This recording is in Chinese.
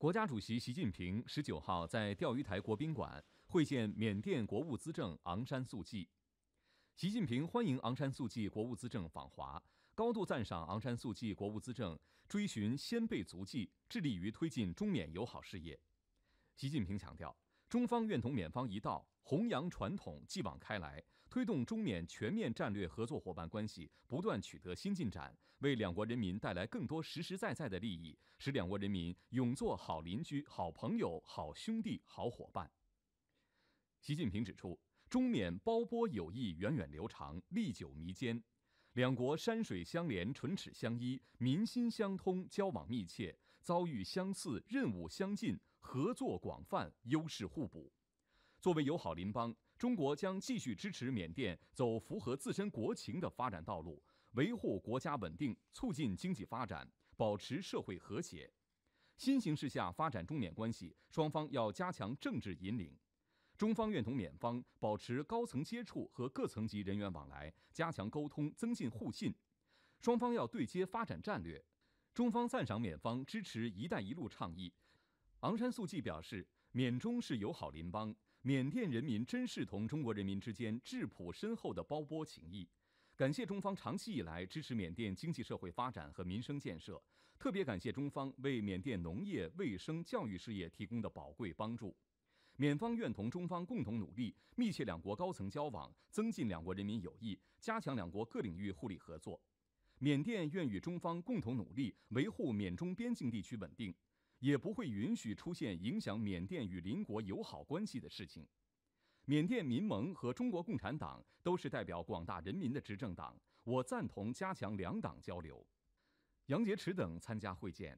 国家主席习近平十九号在钓鱼台国宾馆会见缅甸国务资政昂山素季。习近平欢迎昂山素季国务资政访华，高度赞赏昂山素季国务资政追寻先辈足迹，致力于推进中缅友好事业。习近平强调，中方愿同缅方一道。弘扬传统，继往开来，推动中缅全面战略合作伙伴关系不断取得新进展，为两国人民带来更多实实在在的利益，使两国人民永做好邻居、好朋友、好兄弟、好伙伴。习近平指出，中缅胞波友谊源远流长，历久弥坚，两国山水相连，唇齿相依，民心相通，交往密切，遭遇相似，任务相近，合作广泛，优势互补。作为友好邻邦，中国将继续支持缅甸走符合自身国情的发展道路，维护国家稳定，促进经济发展，保持社会和谐。新形势下发展中缅关系，双方要加强政治引领。中方愿同缅方保持高层接触和各层级人员往来，加强沟通，增进互信。双方要对接发展战略。中方赞赏缅方支持“一带一路”倡议。昂山素季表示，缅中是友好邻邦。缅甸人民真视同中国人民之间质朴深厚的胞波情谊，感谢中方长期以来支持缅甸经济社会发展和民生建设，特别感谢中方为缅甸农业、卫生、教育事业提供的宝贵帮助。缅方愿同中方共同努力，密切两国高层交往，增进两国人民友谊，加强两国各领域互利合作。缅甸愿与中方共同努力，维护缅中边境地区稳定。也不会允许出现影响缅甸与邻国友好关系的事情。缅甸民盟和中国共产党都是代表广大人民的执政党，我赞同加强两党交流。杨洁篪等参加会见。